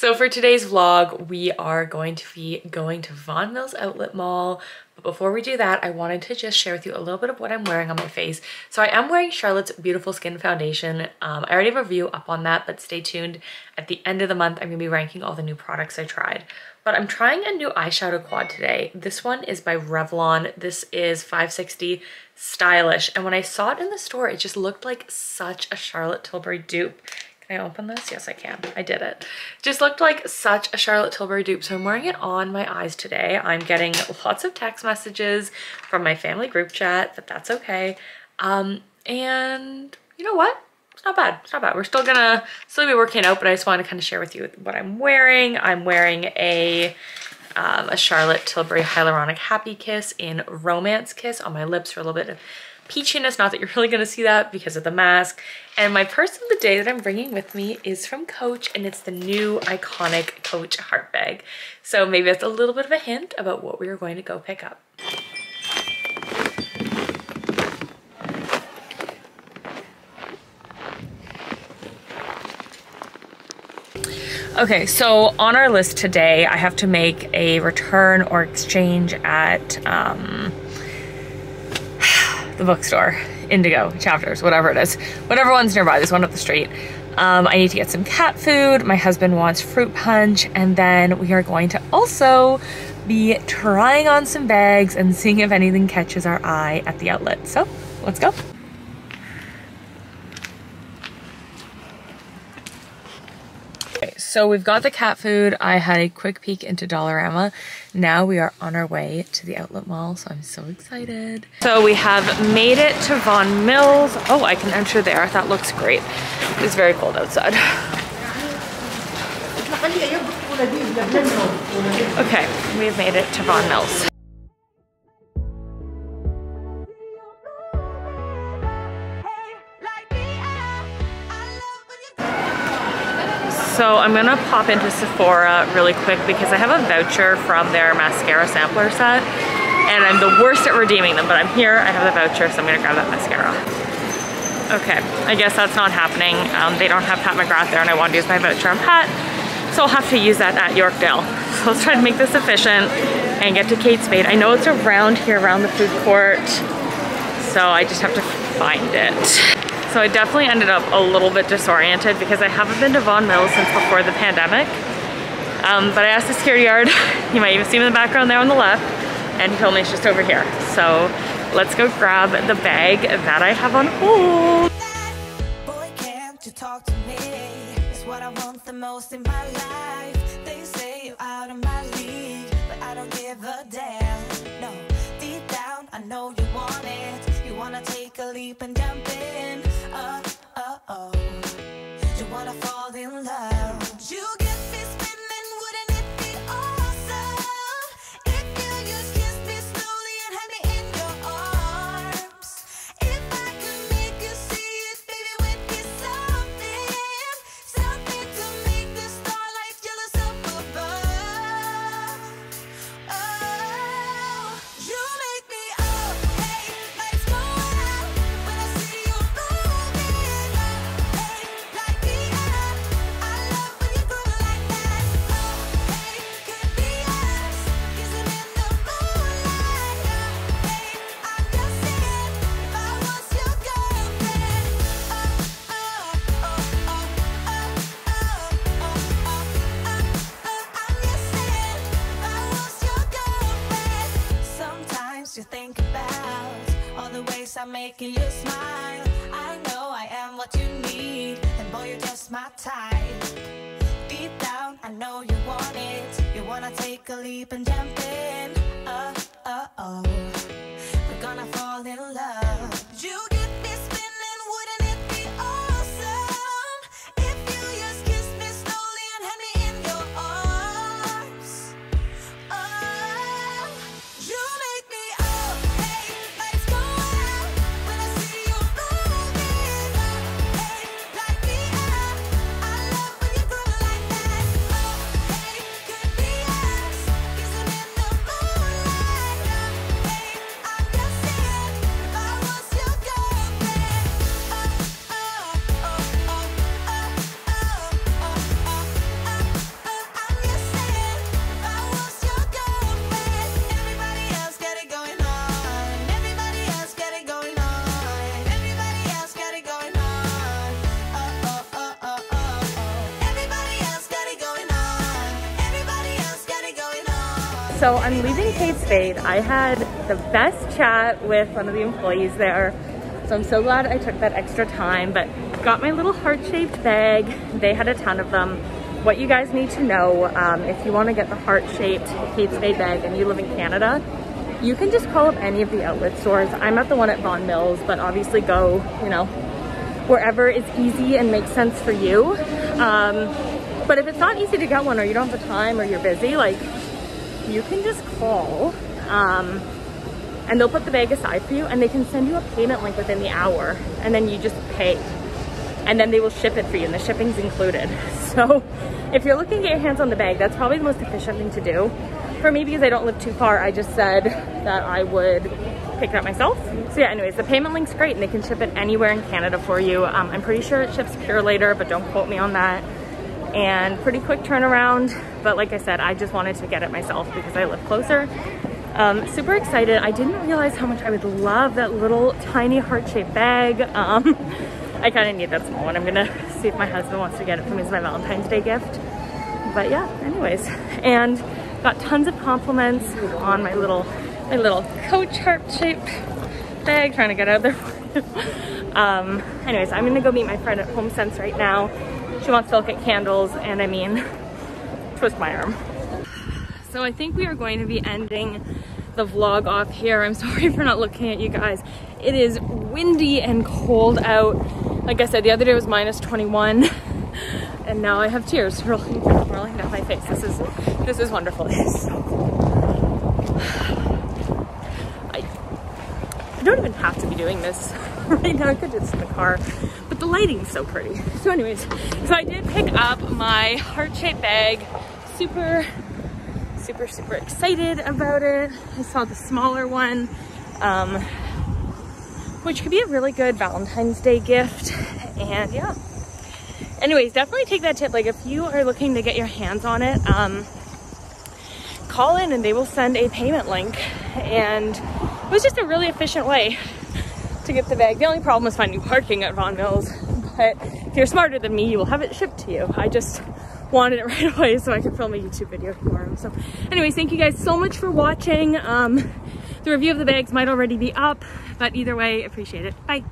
So for today's vlog, we are going to be going to Vaughan Mills Outlet Mall. But before we do that, I wanted to just share with you a little bit of what I'm wearing on my face. So I am wearing Charlotte's Beautiful Skin Foundation. Um, I already have a review up on that, but stay tuned. At the end of the month, I'm gonna be ranking all the new products I tried. But I'm trying a new eyeshadow quad today. This one is by Revlon. This is 560 Stylish. And when I saw it in the store, it just looked like such a Charlotte Tilbury dupe. Can I open this? Yes, I can. I did it. Just looked like such a Charlotte Tilbury dupe. So I'm wearing it on my eyes today. I'm getting lots of text messages from my family group chat, but that's okay. Um, and you know what? It's not bad. It's not bad. We're still gonna still be working out, but I just want to kind of share with you what I'm wearing. I'm wearing a um, a Charlotte Tilbury Hyaluronic Happikiss in Romance Kiss on my lips for a little bit of peachiness. Not that you're really gonna see that because of the mask. And my purse of the day that I'm bringing with me is from Coach and it's the new iconic Coach heart bag. So maybe that's a little bit of a hint about what we are going to go pick up. Okay, so on our list today, I have to make a return or exchange at um, the bookstore, Indigo, Chapters, whatever it is. Whatever one's nearby, there's one up the street. Um, I need to get some cat food. My husband wants fruit punch. And then we are going to also be trying on some bags and seeing if anything catches our eye at the outlet. So let's go. So we've got the cat food. I had a quick peek into Dollarama. Now we are on our way to the outlet mall, so I'm so excited. So we have made it to Vaughan Mills. Oh, I can enter there. That looks great. It's very cold outside. Okay, we've made it to Vaughan Mills. So I'm gonna pop into Sephora really quick because I have a voucher from their mascara sampler set and I'm the worst at redeeming them, but I'm here, I have the voucher, so I'm gonna grab that mascara. Okay, I guess that's not happening. Um, they don't have Pat McGrath there and I want to use my voucher on Pat, so I'll have to use that at Yorkdale. So let's try to make this efficient and get to Kate Spade. I know it's around here, around the food court, so I just have to find it. So I definitely ended up a little bit disoriented because I haven't been to Vaughan Mills since before the pandemic. Um, but I asked the security guard, you might even see him in the background there on the left, and he told me it's just over here. So let's go grab the bag that I have on hold. Boy, talk to me? It's what I want the most in my life. They say you're out of my league, but I don't give a damn. No, deep down, I know you want it. You wanna take a leap and jump in wanna fall in love. You I'm making you smile. I know I am what you need, and boy, you're just my type. Deep down, I know you want it. You wanna take a leap and jump in. Uh, uh, oh. We're gonna So I'm leaving Kate Spade. I had the best chat with one of the employees there. So I'm so glad I took that extra time, but got my little heart-shaped bag. They had a ton of them. What you guys need to know, um, if you wanna get the heart-shaped Kate Spade bag and you live in Canada, you can just call up any of the outlet stores. I'm at the one at Vaughan Mills, but obviously go, you know, wherever is easy and makes sense for you. Um, but if it's not easy to get one or you don't have the time or you're busy, like you can just call um, and they'll put the bag aside for you and they can send you a payment link within the hour and then you just pay and then they will ship it for you and the shipping's included. So if you're looking to get your hands on the bag, that's probably the most efficient thing to do. For me, because I don't live too far, I just said that I would pick it up myself. So yeah, anyways, the payment link's great and they can ship it anywhere in Canada for you. Um, I'm pretty sure it ships Purolator, but don't quote me on that and pretty quick turnaround. But like I said, I just wanted to get it myself because I live closer. Um, super excited. I didn't realize how much I would love that little tiny heart-shaped bag. Um, I kind of need that small one. I'm gonna see if my husband wants to get it for me as my Valentine's Day gift. But yeah, anyways. And got tons of compliments on my little, my little coach heart-shaped bag, trying to get out there. um, anyways, I'm gonna go meet my friend at HomeSense right now she wants to look at candles and I mean, twist my arm. So I think we are going to be ending the vlog off here. I'm sorry for not looking at you guys. It is windy and cold out. Like I said, the other day was minus 21 and now I have tears rolling, rolling down my face. This is, this is wonderful. I don't even have to be doing this right now. I could just in the car the lighting's so pretty. So anyways, so I did pick up my heart-shaped bag. Super, super, super excited about it. I saw the smaller one, um, which could be a really good Valentine's Day gift. And yeah. Anyways, definitely take that tip. Like if you are looking to get your hands on it, um, call in and they will send a payment link. And it was just a really efficient way to get the bag. The only problem is finding parking at Vaughan Mills, but if you're smarter than me, you will have it shipped to you. I just wanted it right away so I could film a YouTube video tomorrow. So anyways, thank you guys so much for watching. Um, the review of the bags might already be up, but either way, appreciate it. Bye.